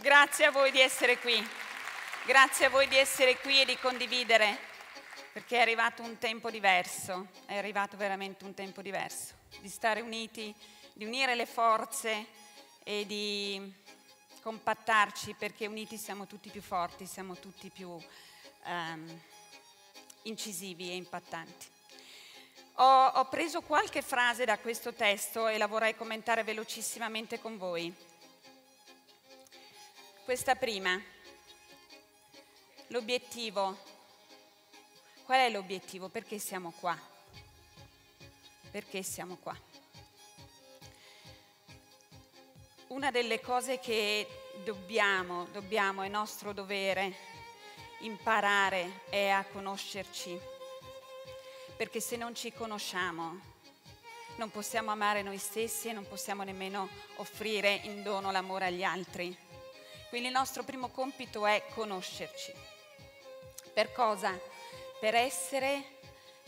Grazie a voi di essere qui. Grazie a voi di essere qui e di condividere, perché è arrivato un tempo diverso, è arrivato veramente un tempo diverso, di stare uniti, di unire le forze e di compattarci, perché uniti siamo tutti più forti, siamo tutti più um, incisivi e impattanti. Ho, ho preso qualche frase da questo testo e la vorrei commentare velocissimamente con voi. Questa prima, l'obiettivo. Qual è l'obiettivo? Perché siamo qua? Perché siamo qua? Una delle cose che dobbiamo, dobbiamo, è nostro dovere imparare è a conoscerci, perché se non ci conosciamo non possiamo amare noi stessi e non possiamo nemmeno offrire in dono l'amore agli altri. Quindi il nostro primo compito è conoscerci. Per cosa? Per essere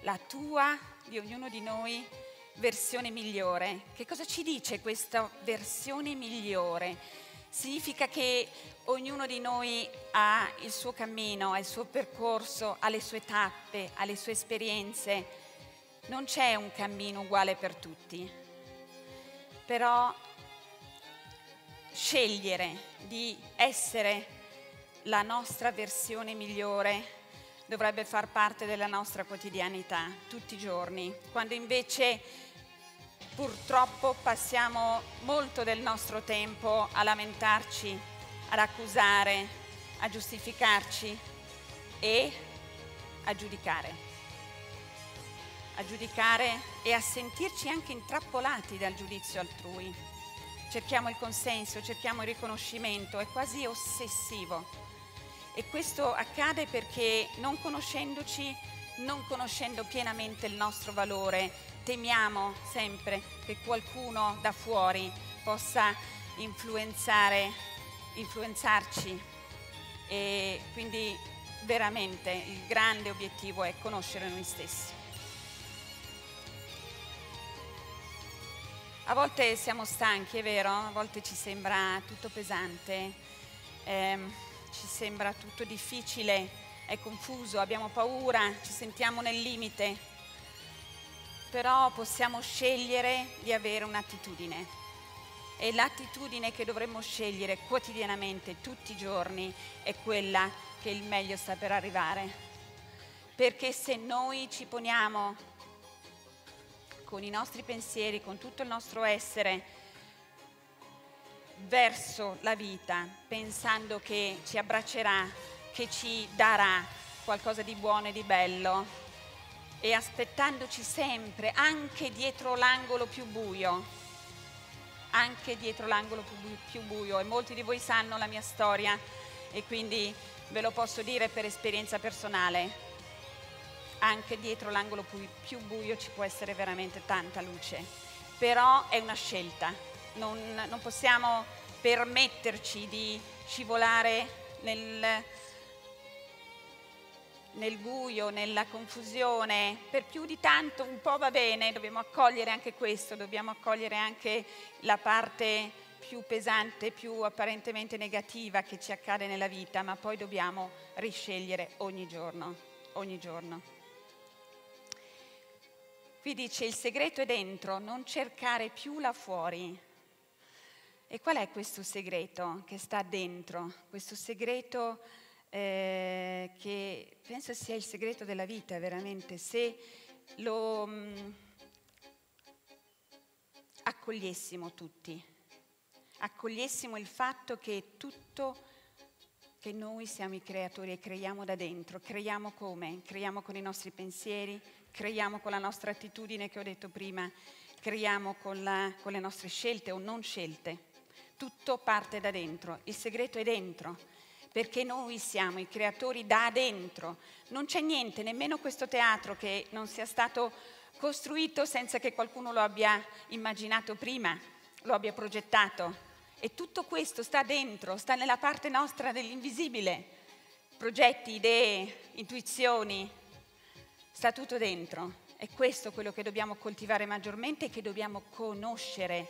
la tua, di ognuno di noi, versione migliore. Che cosa ci dice questa versione migliore? Significa che ognuno di noi ha il suo cammino, ha il suo percorso, ha le sue tappe, ha le sue esperienze. Non c'è un cammino uguale per tutti, però scegliere di essere la nostra versione migliore dovrebbe far parte della nostra quotidianità tutti i giorni, quando invece purtroppo passiamo molto del nostro tempo a lamentarci, ad accusare, a giustificarci e a giudicare. A giudicare e a sentirci anche intrappolati dal giudizio altrui. Cerchiamo il consenso, cerchiamo il riconoscimento, è quasi ossessivo. E questo accade perché non conoscendoci, non conoscendo pienamente il nostro valore, temiamo sempre che qualcuno da fuori possa influenzare, influenzarci e quindi veramente il grande obiettivo è conoscere noi stessi. A volte siamo stanchi, è vero? A volte ci sembra tutto pesante, eh, ci sembra tutto difficile, è confuso, abbiamo paura, ci sentiamo nel limite, però possiamo scegliere di avere un'attitudine. E l'attitudine che dovremmo scegliere quotidianamente, tutti i giorni, è quella che il meglio sta per arrivare. Perché se noi ci poniamo con i nostri pensieri, con tutto il nostro essere verso la vita, pensando che ci abbraccerà, che ci darà qualcosa di buono e di bello e aspettandoci sempre, anche dietro l'angolo più buio, anche dietro l'angolo più buio. E molti di voi sanno la mia storia e quindi ve lo posso dire per esperienza personale anche dietro l'angolo più buio ci può essere veramente tanta luce, però è una scelta, non, non possiamo permetterci di scivolare nel, nel buio, nella confusione, per più di tanto un po' va bene, dobbiamo accogliere anche questo, dobbiamo accogliere anche la parte più pesante, più apparentemente negativa che ci accade nella vita, ma poi dobbiamo riscegliere ogni giorno, ogni giorno. Qui dice il segreto è dentro, non cercare più là fuori. E qual è questo segreto che sta dentro? Questo segreto eh, che penso sia il segreto della vita veramente, se lo mh, mm, accogliessimo tutti, accogliessimo il fatto che tutto che noi siamo i creatori e creiamo da dentro, creiamo come? Creiamo con i nostri pensieri, creiamo con la nostra attitudine che ho detto prima, creiamo con, la, con le nostre scelte o non scelte. Tutto parte da dentro, il segreto è dentro, perché noi siamo i creatori da dentro. Non c'è niente, nemmeno questo teatro che non sia stato costruito senza che qualcuno lo abbia immaginato prima, lo abbia progettato. E tutto questo sta dentro, sta nella parte nostra dell'invisibile. Progetti, idee, intuizioni, sta tutto dentro. È questo quello che dobbiamo coltivare maggiormente e che dobbiamo conoscere.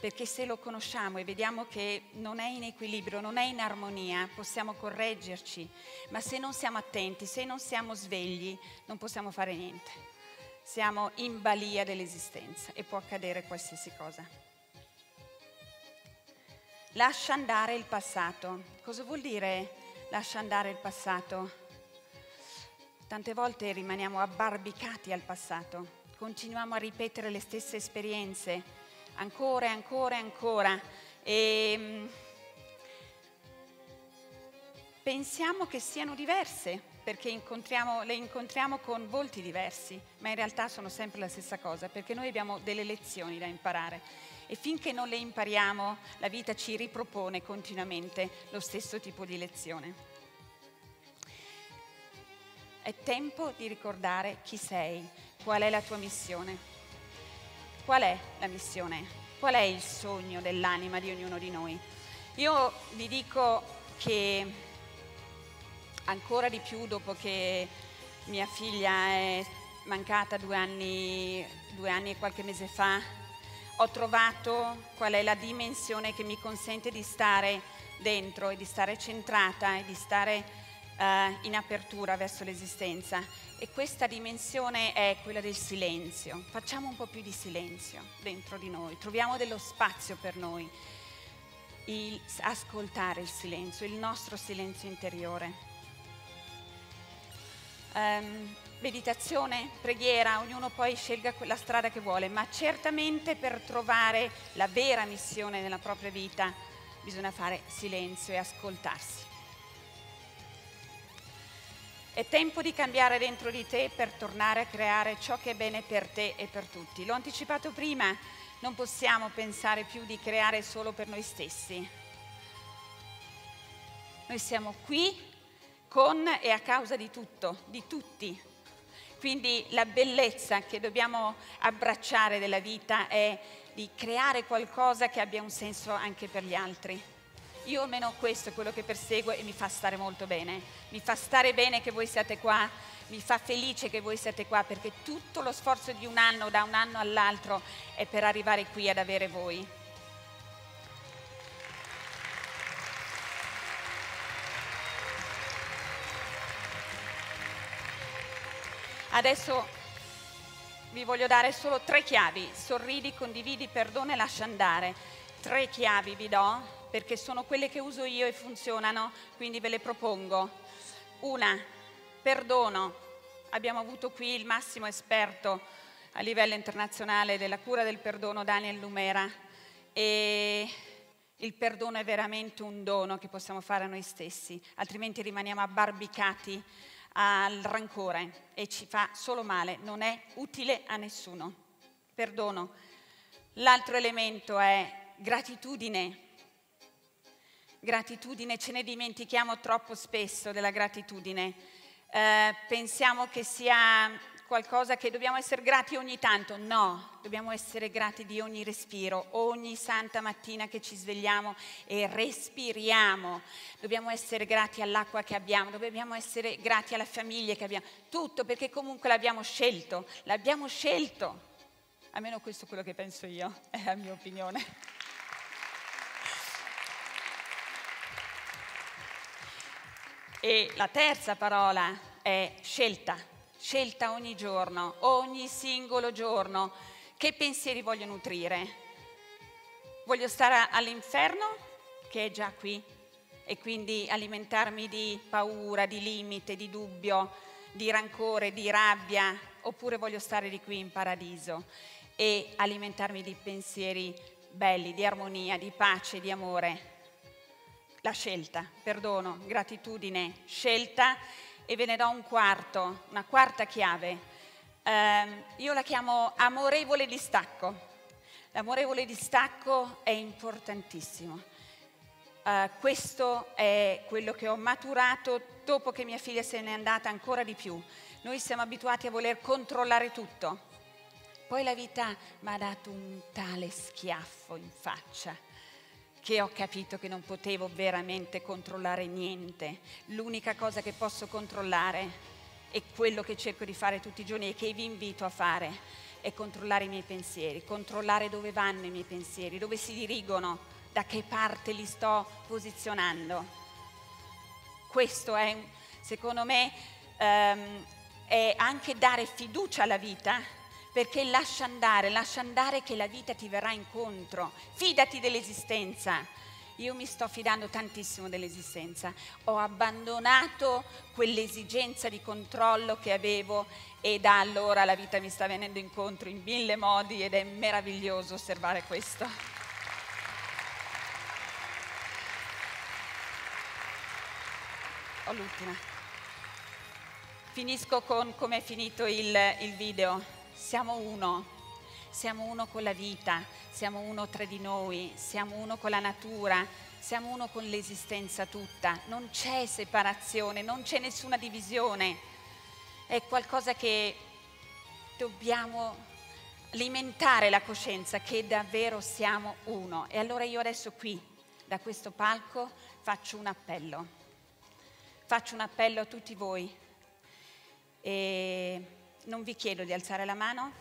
perché se lo conosciamo e vediamo che non è in equilibrio, non è in armonia, possiamo correggerci, ma se non siamo attenti, se non siamo svegli, non possiamo fare niente. Siamo in balia dell'esistenza e può accadere qualsiasi cosa. Lascia andare il passato. Cosa vuol dire lascia andare il passato? Tante volte rimaniamo abbarbicati al passato, continuiamo a ripetere le stesse esperienze ancora e ancora e ancora. E ehm, pensiamo che siano diverse perché incontriamo, le incontriamo con volti diversi, ma in realtà sono sempre la stessa cosa perché noi abbiamo delle lezioni da imparare e finché non le impariamo la vita ci ripropone continuamente lo stesso tipo di lezione. È tempo di ricordare chi sei, qual è la tua missione. Qual è la missione? Qual è il sogno dell'anima di ognuno di noi? Io vi dico che ancora di più dopo che mia figlia è mancata due anni, due anni e qualche mese fa, ho trovato qual è la dimensione che mi consente di stare dentro e di stare centrata e di stare uh, in apertura verso l'esistenza e questa dimensione è quella del silenzio. Facciamo un po' più di silenzio dentro di noi, troviamo dello spazio per noi, il, ascoltare il silenzio, il nostro silenzio interiore. Um, meditazione, preghiera, ognuno poi scelga la strada che vuole, ma certamente per trovare la vera missione nella propria vita bisogna fare silenzio e ascoltarsi. È tempo di cambiare dentro di te per tornare a creare ciò che è bene per te e per tutti. L'ho anticipato prima, non possiamo pensare più di creare solo per noi stessi. Noi siamo qui con e a causa di tutto, di tutti. Quindi la bellezza che dobbiamo abbracciare della vita è di creare qualcosa che abbia un senso anche per gli altri. Io almeno questo è quello che perseguo e mi fa stare molto bene. Mi fa stare bene che voi siate qua, mi fa felice che voi siate qua perché tutto lo sforzo di un anno, da un anno all'altro, è per arrivare qui ad avere voi. Adesso vi voglio dare solo tre chiavi. Sorridi, condividi, perdona e lascia andare. Tre chiavi vi do perché sono quelle che uso io e funzionano, quindi ve le propongo. Una, perdono. Abbiamo avuto qui il massimo esperto a livello internazionale della cura del perdono, Daniel Lumera, e il perdono è veramente un dono che possiamo fare a noi stessi, altrimenti rimaniamo abbarbicati al rancore e ci fa solo male, non è utile a nessuno. Perdono. L'altro elemento è gratitudine gratitudine, ce ne dimentichiamo troppo spesso della gratitudine. Eh, pensiamo che sia qualcosa che dobbiamo essere grati ogni tanto. No, dobbiamo essere grati di ogni respiro, ogni santa mattina che ci svegliamo e respiriamo. Dobbiamo essere grati all'acqua che abbiamo, dobbiamo essere grati alla famiglia che abbiamo. Tutto perché comunque l'abbiamo scelto, l'abbiamo scelto. Almeno questo è quello che penso io, è la mia opinione. E la terza parola è scelta, scelta ogni giorno, ogni singolo giorno. Che pensieri voglio nutrire? Voglio stare all'inferno, che è già qui, e quindi alimentarmi di paura, di limite, di dubbio, di rancore, di rabbia, oppure voglio stare di qui in paradiso e alimentarmi di pensieri belli, di armonia, di pace, di amore la scelta, perdono, gratitudine, scelta e ve ne do un quarto, una quarta chiave. Eh, io la chiamo amorevole distacco. L'amorevole distacco è importantissimo. Uh, questo è quello che ho maturato dopo che mia figlia se n'è andata ancora di più. Noi siamo abituati a voler controllare tutto. Poi la vita mi ha dato un tale schiaffo in faccia che ho capito che non potevo veramente controllare niente. L'unica cosa che posso controllare e quello che cerco di fare tutti i giorni e che vi invito a fare è controllare i miei pensieri, controllare dove vanno i miei pensieri, dove si dirigono, da che parte li sto posizionando. Questo è, secondo me, ehm, è anche dare fiducia alla vita perché lascia andare, lascia andare che la vita ti verrà incontro. Fidati dell'esistenza. Io mi sto fidando tantissimo dell'esistenza. Ho abbandonato quell'esigenza di controllo che avevo e da allora la vita mi sta venendo incontro in mille modi ed è meraviglioso osservare questo. Ho l'ultima. Finisco con come è finito il, il video siamo uno, siamo uno con la vita, siamo uno tra di noi, siamo uno con la natura, siamo uno con l'esistenza tutta, non c'è separazione, non c'è nessuna divisione, è qualcosa che dobbiamo alimentare la coscienza che davvero siamo uno. E allora io adesso qui, da questo palco, faccio un appello, faccio un appello a tutti voi. E non vi chiedo di alzare la mano,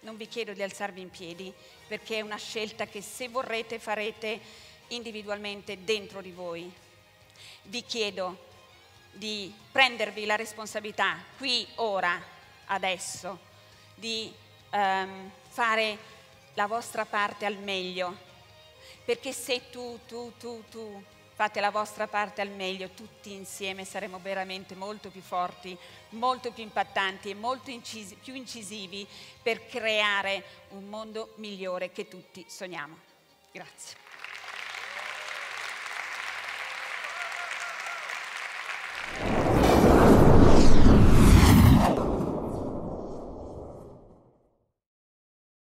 non vi chiedo di alzarvi in piedi, perché è una scelta che se vorrete farete individualmente dentro di voi. Vi chiedo di prendervi la responsabilità qui, ora, adesso, di um, fare la vostra parte al meglio, perché se tu, tu, tu, tu fate la vostra parte al meglio, tutti insieme saremo veramente molto più forti, molto più impattanti e molto incisi- più incisivi per creare un mondo migliore che tutti sogniamo. Grazie.